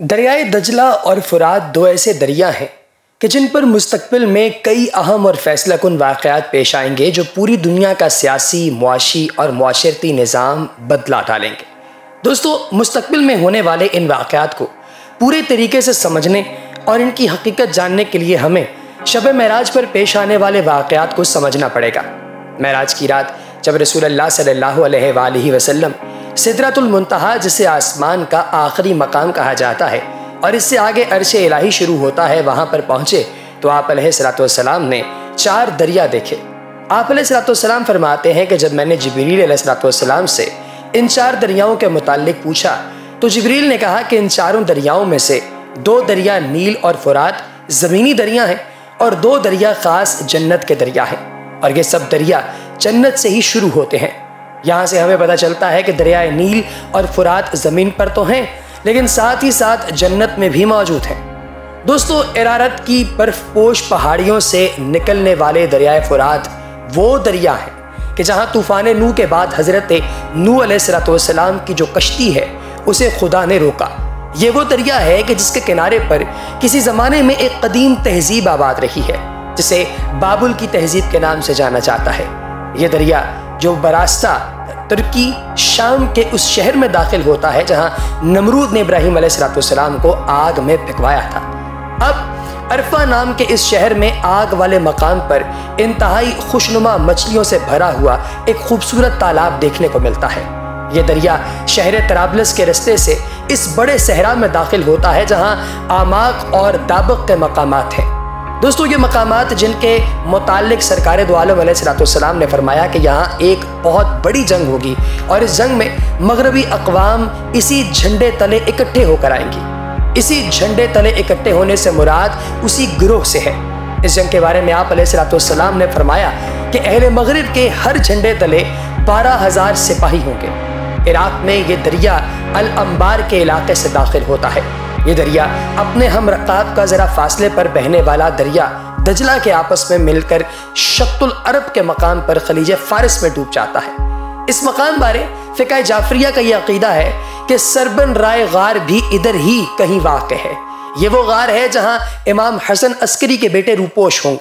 दरियाए दजला और फुरात दो ऐसे दरिया हैं कि जिन पर मुस्तबिल में कई अहम और फैसला कन वाक़ात पेश आएँगे जो पूरी दुनिया का सियासी, मुआशी और माशरती निज़ाम बदला डालेंगे। दोस्तों मुस्तबिल में होने वाले इन वाक़ात को पूरे तरीके से समझने और इनकी हकीकत जानने के लिए हमें शब महराज पर पेश आने वाले वाक़ात को समझना पड़ेगा। महराज की रात जब रसूल अल्लाह सल्लल्लाहु अलैहि वसल्लम सिदरतुलमतहा जिसे आसमान का आखिरी मकाम कहा जाता है, और इससे आगे अरश इलाही शुरू होता है, वहाँ पर पहुँचे तो आप सलाम ने चार दरिया देखे। आप सलाम फरमाते हैं कि जब मैंने जबरील सलाम से इन चार दरियाओं के मुतालिक पूछा तो जबरील ने कहा कि इन चारों दरियाओं में से दो दरिया नील और फुरात ज़मीनी दरिया हैं, और दो दरिया ख़ास जन्नत के दरिया हैं, और ये सब दरिया जन्नत से ही शुरू होते हैं। यहाँ से हमें पता चलता है कि दरियाए नील और फुरात ज़मीन पर तो हैं, लेकिन साथ ही साथ जन्नत में भी मौजूद हैं। दोस्तों, इरारत की बर्फपोश पहाड़ियों से निकलने वाले दरियाए फुरात वो दरिया है कि जहाँ तूफ़ान नू के बाद हज़रत नू सलाम की जो कश्ती है, उसे खुदा ने रोका। ये वो दरिया है कि जिसके किनारे पर किसी ज़माने में एक कदीम तहजीब आबाद रही है, जिसे बाबुल की तहजीब के नाम से जाना जाता है। ये दरिया जो बरास्ता तुर्की शाम के उस शहर में दाखिल होता है, जहाँ नमरूद ने इब्राहिम सलाम को आग में फेंकवाया था। अब अरफा नाम के इस शहर में आग वाले मकाम पर इंतहाई खुशनुमा मछलियों से भरा हुआ एक खूबसूरत तालाब देखने को मिलता है। ये दरिया शहर तराबलस के रस्ते से इस बड़े सहरा में दाखिल होता है, जहाँ आमाक और दाबक के मकाम हैं। दोस्तों, ये मकाम जिनके मुतालिक सरकार दोआलम ने फरमाया कि यहाँ एक बहुत बड़ी जंग होगी और इस जंग में मगरबी अकवाम इसी झंडे तले इकट्ठे होकर आएँगी। इसी झंडे तले इकट्ठे होने से मुराद उसी गिरोह से है। इस जंग के बारे में आप सलाम ने फरमाया कि अहल मगरब के हर झंडे तले बारह हज़ार सिपाही होंगे। इराक में ये दरिया अल अंबार के इलाके से दाखिल होता है। ये दरिया अपने हम रकाब का ज़रा फासले पर बहने वाला दरिया दजला के आपस में मिलकर शक्तुल अरब के मकाम पर खलीज फारिस में डूब जाता है। इस मकाम बारे फ़िका जाफरिया का यह अकीदा है कि सरबन राय गार भी इधर ही कहीं वाक़ है। ये वो गार है जहाँ इमाम हसन अस्करी के बेटे रूपोश हों।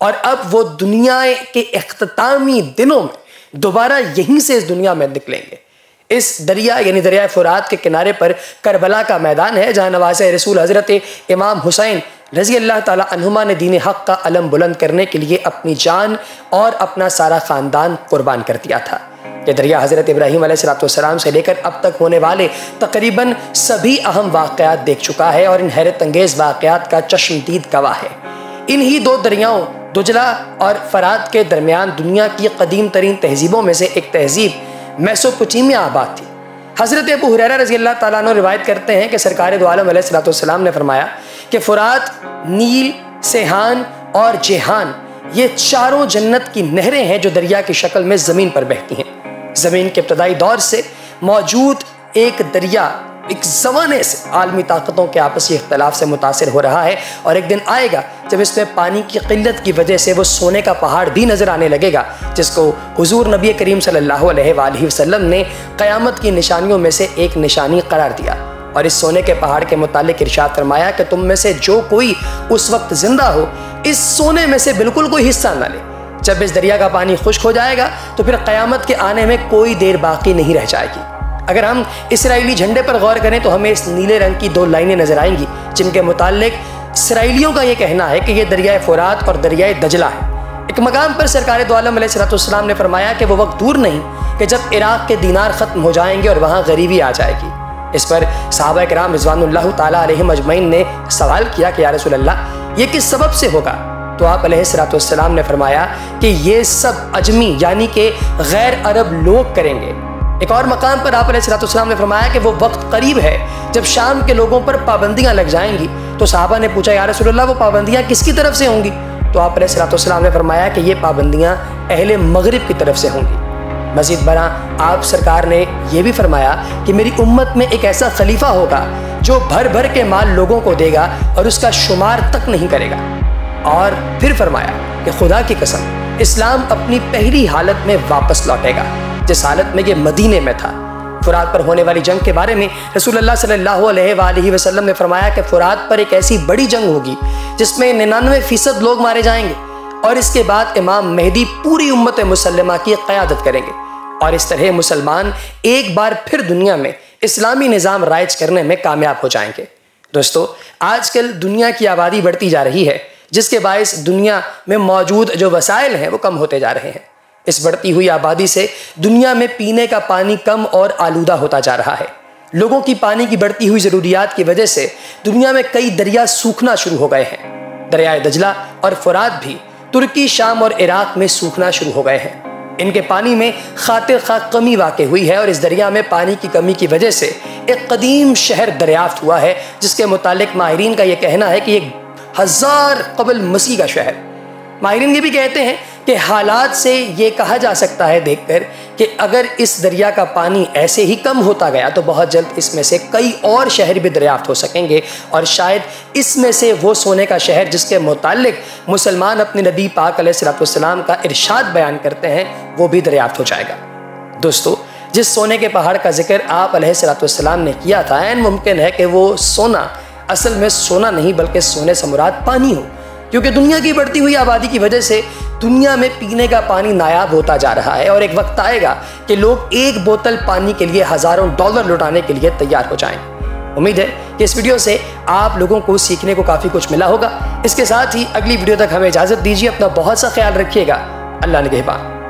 और अब वो दुनिया के अख्तामी दिनों में दोबारा यहीं से इस दुनिया में निकलेंगे। इस दरिया, यानी दरिया फुरात के किनारे पर करबला का मैदान है, जहाँ नवाज़ रसूल हज़रत इमाम हुसैन रज़ी अल्लाह तहुमा ने दीन हक़ का अलम बुलंद करने के लिए अपनी जान और अपना सारा ख़ानदान कुर्बान कर दिया था। ये दरिया हज़रत इब्राहिम सलाम से लेकर अब तक होने वाले तकरीबन सभी अहम वाक़ात देख चुका है और इन हैरत अंगेज़ वाक़ात का चश्मदीद गवाह है। इन्हीं दो दरियाओं, दुजला और फरात के दरमियान दुनिया की कदीम तरीन तहजीबों में से एक तहजीब मैसोपोटीमिया आबाद थी। हज़रत अबू हुरैरा रज़ी अल्लाह ताला रिवायत करते हैं कि सरकार दोआलम ने फरमाया कि फ़ुरात, नील, सेहान और जेहान, ये चारों जन्नत की नहरें हैं जो दरिया की शक्ल में ज़मीन पर बहती हैं। ज़मीन के इब्तदाई दौर से मौजूद एक दरिया एक ज़माने से आलमी ताकतों के आपसी इख्तलाफ से मुतासर हो रहा है और एक दिन आएगा जब इसमें पानी की किल्लत की वजह से वो सोने का पहाड़ भी नज़र आने लगेगा, जिसको हुजूर नबी करीम सल्लल्लाहु अलैहि वसल्लम ने क़यामत की निशानियों में से एक निशानी करार दिया। और इस सोने के पहाड़ के मुतालिक इरशाद फरमाया कि तुम में से जो कोई उस वक्त ज़िंदा हो, इस सोने में से बिल्कुल कोई हिस्सा ना ले। जब इस दरिया का पानी खुश्क हो जाएगा तो फिर क़यामत के आने में कोई देर बाकी नहीं रह जाएगी। अगर हम इसराइली झंडे पर गौर करें तो हमें इस नीले रंग की दो लाइनें नज़र आएँगी, जिनके मुतालिक इसराइलियों का ये कहना है कि ये दरियाए फुरात और दरियाए दजला है। एक मकाम पर सरकार दोआलम ने फरमाया कि वो वक्त दूर नहीं कि जब इराक के दीनार ख़त्म हो जाएँगे और वहाँ गरीबी आ जाएगी। इस पर साहब कराम रिजवान तजमैन ने सवाल किया कि यारसोल्ला ये किस सबब से होगा? तो आप सलाम ने फरमाया कि ये सब अजमी, यानी कि गैर अरब लोग करेंगे। एक और मकाम पर आप सलाम ने फरमाया कि वो वक्त करीब है, जब शाम के लोगों पर पाबंदियाँ लग जाएँगी। तो साहबा ने पूछा यार रसोल्ला वो पाबंदियाँ किसकी तरफ़ से होंगी? तो आप सलाम ने फरमाया कि ये पाबंदियाँ अहले मगरब की तरफ़ से होंगी। मजीद बरा आप सरकार ने यह भी फरमाया कि मेरी उम्मत में एक ऐसा खलीफा होगा जो भर भर के माल लोगों को देगा और उसका शुमार तक नहीं करेगा। और फिर फरमाया कि खुदा की कसम, इस्लाम अपनी पहली हालत में वापस लौटेगा। जिस हालत में ये मदीने में था। फुरात पर होने वाली जंग के बारे में सल्लल्लाहु अलैहि वसल्लम ने फरमाया कि फुरात पर एक ऐसी बड़ी जंग होगी, जिसमें निन्यानवे फ़ीसद लोग मारे जाएँगे और इसके बाद इमाम मेहदी पूरी उम्मत मुसलमा की क़्यादत करेंगे। और इस तरह मुसलमान एक बार फिर दुनिया में इस्लामी निज़ाम राइज करने में कामयाब हो जाएँगे। दोस्तों, आजकल दुनिया की आबादी बढ़ती जा रही है, जिसके बायस दुनिया में मौजूद जो वसाइल हैं वो कम होते जा रहे हैं। इस बढ़ती हुई आबादी से दुनिया में पीने का पानी कम और आलूदा होता जा रहा है। लोगों की पानी की बढ़ती हुई ज़रूरियात की वजह से दुनिया में कई दरिया सूखना शुरू हो गए हैं। दरियाए दजला और फुरात भी तुर्की, शाम और इराक में सूखना शुरू हो गए हैं। इनके पानी में खातिर खा कमी वाक़ हुई है और इस दरिया में पानी की कमी की वजह से एक कदीम शहर दरियाफ्त हुआ है, जिसके मुतालिक माहरीन का यह कहना है कि एक हज़ार कबल मसीह का शहर माहरीन ये भी कहते हैं कि हालात से ये कहा जा सकता है देखकर कि अगर इस दरिया का पानी ऐसे ही कम होता गया तो बहुत जल्द इसमें से कई और शहर भी दरियाफ्त हो सकेंगे और शायद इसमें से वो सोने का शहर जिसके मुतालिक मुसलमान अपने नबी पाक सलाम का इरशाद बयान करते हैं, वो भी दरियाफ्त हो जाएगा। दोस्तों, जिस सोने के पहाड़ का ज़िक्र आप सलाम ने किया था एन मुमकिन है कि वो सोना, असल में सोना नहीं, बल्कि सोने से मुराद पानी हो। क्योंकि दुनिया की बढ़ती हुई आबादी की वजह से दुनिया में पीने का पानी नायाब होता जा रहा है और एक वक्त आएगा कि लोग एक बोतल पानी के लिए हज़ारों डॉलर लुटाने के लिए तैयार हो जाएँ। उम्मीद है कि इस वीडियो से आप लोगों को सीखने को काफ़ी कुछ मिला होगा। इसके साथ ही अगली वीडियो तक हमें इजाज़त दीजिए, अपना बहुत सा ख्याल रखिएगा। अल्लाह निगहबान